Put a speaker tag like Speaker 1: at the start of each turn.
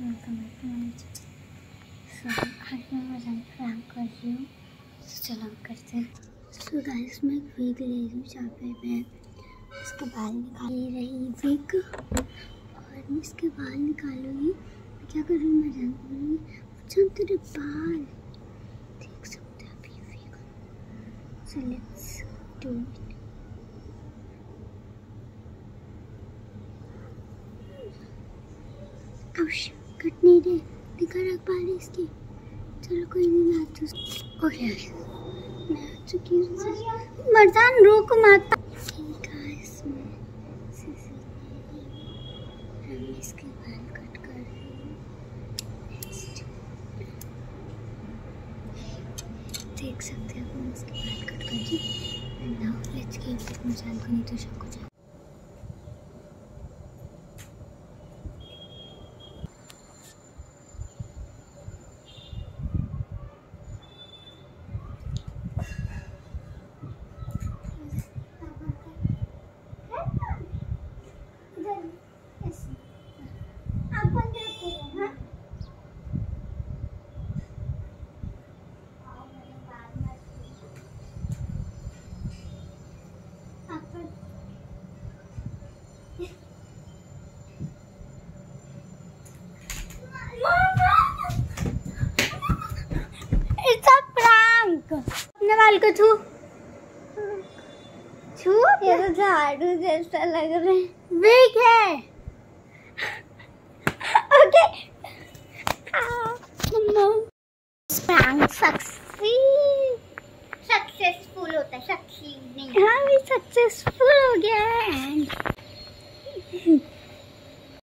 Speaker 1: Welcome back to my channel आज मैं मज़ाक प्रैंक कर रही हूँ चलो करते हैं सो गाइस मैं एक ले रही हूँ जहाँ पे मैं इसके बाल निकाल रही विग और मैं इसके बाल निकालूँगी। मैं क्या कर रही हूँ, मैं जान करूँगी अच्छा तेरे बाल। देख सकते हैं अभी wig so let's do it Ouch. Cut नहीं रहे दिखा रख पा रही इसकी। चलो कोई नहीं मैं आ चुकी ओके मैं आ चुकी हूँ मरजान रोक मत इसमें हम इसके बाल कट कर देख सकते हैं हम इसके बाल कट कर दी नाउ लेट्स मरजान को नहीं तो शक हो जाए अपने बाल को छू। छू ये तो झाड़ू जैसा लग रहे है। वीक है। ओके
Speaker 2: सक्सेसफुल होता है सक्सीड नहीं।
Speaker 1: हाँ भी सक्सेसफुल हो गया। है